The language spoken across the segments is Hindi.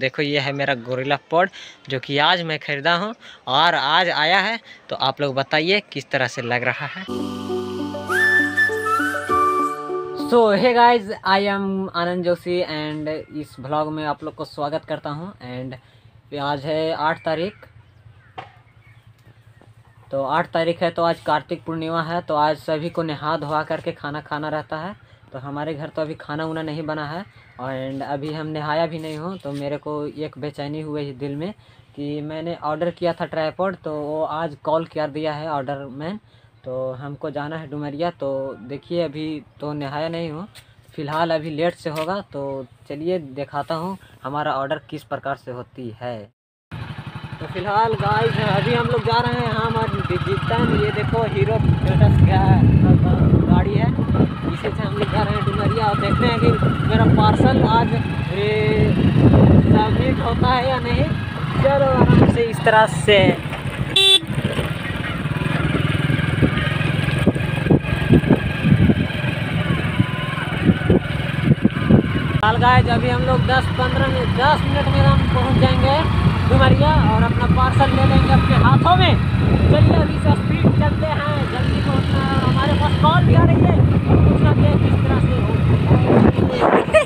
देखो, ये है मेरा गोरिल्ला पॉड, जो कि आज मैं ख़रीदा हूँ और आज आया है। तो आप लोग बताइए, किस तरह से लग रहा है? So hey guys I am Anand Joshi and इस ब्लॉग में आप लोग को स्वागत करता हूँ। एंड आज है आठ तारीख। तो आठ तारीख है तो आज कार्तिक पूर्णिमा है तो आज सभी को नहा धोवा करके खाना खाना रहता है। तो हमारे घर तो अभी खाना उना नहीं बना है एंड अभी हम नहाया भी नहीं हूँ तो मेरे को एक बेचैनी हुई दिल में कि मैंने ऑर्डर किया था ट्राईपोड तो वो आज कॉल कर दिया है ऑर्डर मैन तो हमको जाना है डुमरिया तो देखिए अभी तो नहाया नहीं हूँ, फ़िलहाल अभी लेट से होगा तो चलिए दिखाता हूँ हमारा ऑर्डर किस प्रकार से होती है। तो फ़िलहाल गाइस अभी हम लोग जा रहे हैं, हम डिजिटन ये देखो हीरो पेटस का गाड़ी है। इसी से हम लोग रहे हैं डुमरिया। और देखते हैं कि मेरा पार्सल आज सबमिट होता है या नहीं? चलो आराम से इस तरह से। गाइस, अभी हम लोग 10-15 मिनट 10 मिनट में हम पहुँच जाएँगे डुमरिया और अपना पार्सल ले लेंगे अपने हाथों में। चलिए अभी से स्पीड चलते हैं जल्दी पहुँचना है और हमारे पास कॉल भी आ रही है पूछना कि किस तरह से हो अरे वाह वाह इतना रेसी ना चले रे वाह वाह यहाँ जा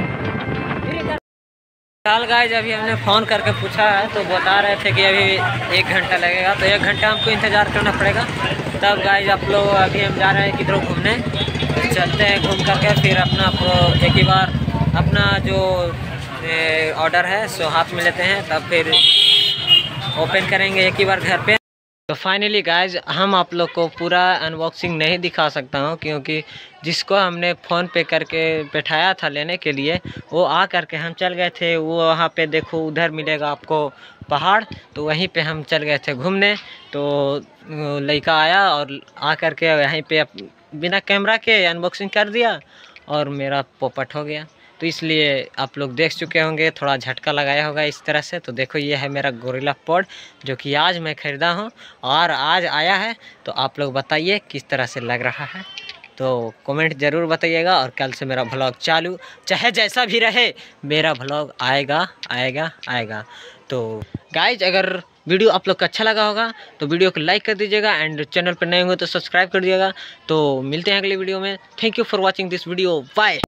फ़िलहाल गाइज़ अभी हमने फ़ोन करके पूछा है तो बता रहे थे कि अभी एक घंटा लगेगा तो एक घंटा हमको इंतज़ार करना पड़ेगा। तब गाइज़ आप लोग अभी हम जा रहे हैं किधरों घूमने? चलते हैं घूम करके, फिर अपना एक ही बार अपना जो ऑर्डर है, सो हाथ में लेते हैं, तब फिर ओपन करेंगे एक ही बार घर पे। तो फाइनली गाइज़ हम आप लोग को पूरा अनबॉक्सिंग नहीं दिखा सकता हूँ, क्योंकि जिसको हमने फ़ोन पे करके बैठाया था लेने के लिए, वो आ करके हम चल गए थे। वो वहाँ पे देखो, उधर मिलेगा आपको पहाड़ तो वहीं पे हम चल गए थे घूमने। तो लड़का आया और आ करके वहीं पे बिना कैमरा के अनबॉक्सिंग कर दिया और मेरा पोपट हो गया। तो इसलिए आप लोग देख चुके होंगे, थोड़ा झटका लगाया होगा इस तरह से। तो देखो, ये है मेरा गोरिल्ला पॉड, जो कि आज मैं ख़रीदा हूँ और आज आया है। तो आप लोग बताइए किस तरह से लग रहा है। तो कमेंट ज़रूर बताइएगा और कल से मेरा ब्लॉग चालू, चाहे जैसा भी रहे, मेरा ब्लॉग आएगा आएगा आएगा। तो गाइज़ अगर वीडियो आप लोग को अच्छा लगा होगा तो वीडियो को लाइक कर दीजिएगा एंड चैनल पर नए होंगे तो सब्सक्राइब कर दीजिएगा। तो मिलते हैं अगले वीडियो में। Thank you for watching this video bye